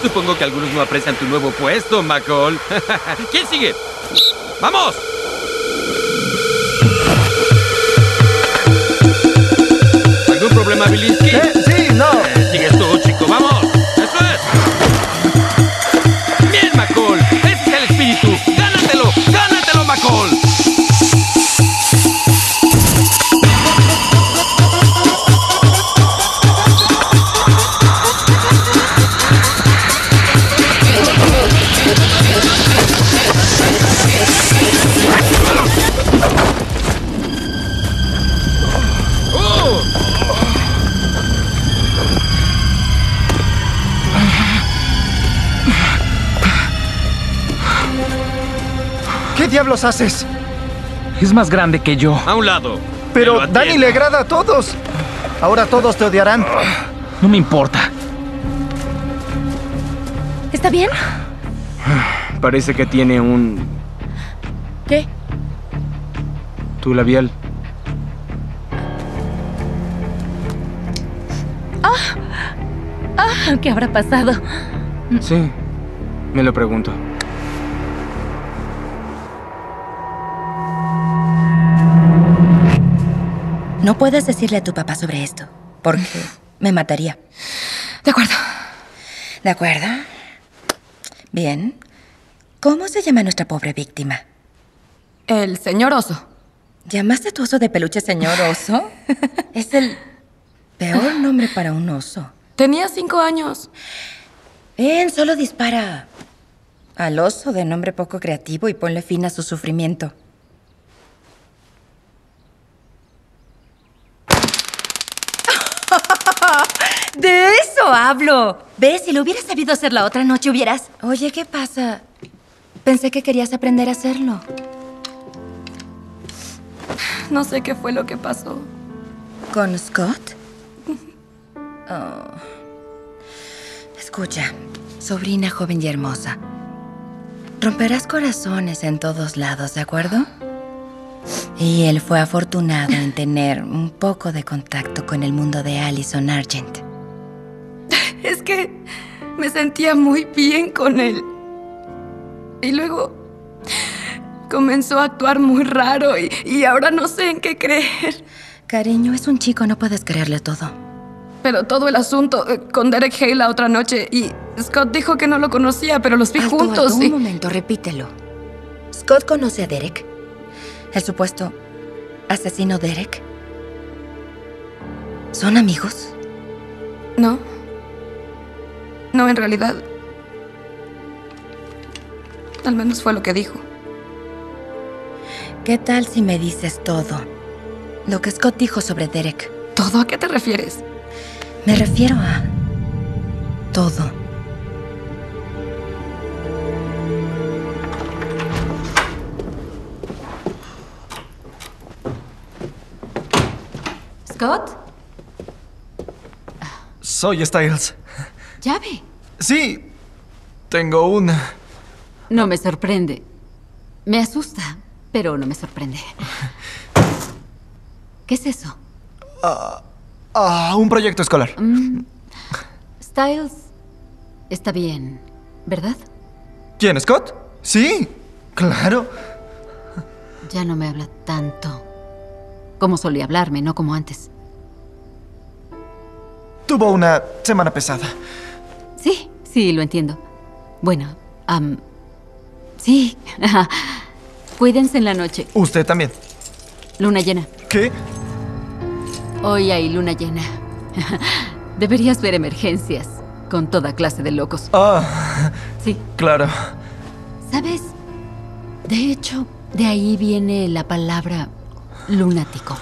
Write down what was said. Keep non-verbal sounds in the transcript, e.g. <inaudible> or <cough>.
Supongo que algunos no aprecian tu nuevo puesto, McCall. <laughs> ¿Quién sigue? ¡Vamos! Diablos haces? Es más grande que yo. A un lado. Pero atienda. le agrada a todos. Ahora todos te odiarán. No me importa. ¿Está bien? Parece que tiene un... ¿Qué? tu labial. Ah, ¿qué habrá pasado? Sí, me lo pregunto. No puedes decirle a tu papá sobre esto, porque me mataría. De acuerdo. ¿De acuerdo? Bien. ¿Cómo se llama nuestra pobre víctima? El señor oso. ¿Llamaste a tu oso de peluche señor oso? <laughs> es el peor nombre para un oso. Tenía cinco años. Bien, solo dispara al oso de nombre poco creativo y ponle fin a su sufrimiento. De eso hablo. ¿Ves? Si lo hubieras sabido hacer la otra noche, hubieras... Oye, ¿qué pasa? Pensé que querías aprender a hacerlo. No sé qué fue lo que pasó. ¿Con Scott? Oh. Escucha, sobrina joven y hermosa. Romperás corazones en todos lados, ¿de acuerdo? Y él fue afortunado en tener un poco de contacto con el mundo de Allison Argent. Es que me sentía muy bien con él. Y luego comenzó a actuar muy raro y, y ahora no sé en qué creer. Cariño, es un chico, no puedes creerle todo. Pero todo el asunto eh, con Derek Hale la otra noche y Scott dijo que no lo conocía, pero los vi Alto, juntos alto, y... Un momento, repítelo. Scott conoce a Derek. El supuesto asesino Derek. ¿Son amigos? No. No, en realidad. Al menos fue lo que dijo. ¿Qué tal si me dices todo? Lo que Scott dijo sobre Derek. ¿Todo a qué te refieres? Me refiero a... todo. ¿Scott? Soy Styles. Llave. Sí, tengo una. No me sorprende. Me asusta, pero no me sorprende. ¿Qué es eso? Ah, un proyecto escolar. Styles está bien, ¿verdad? ¿Quién, Scott? Sí, claro. Ya no me habla tanto. Como solía hablarme, no como antes. Tuvo una semana pesada. Sí, sí, lo entiendo. Bueno, am, sí. <laughs> Cuídense en la noche. Usted también. Luna llena. ¿Qué? Hoy hay luna llena. <laughs> Deberías ver emergencias con toda clase de locos. Ah, Sí. claro. ¿Sabes? De hecho, de ahí viene la palabra lunático.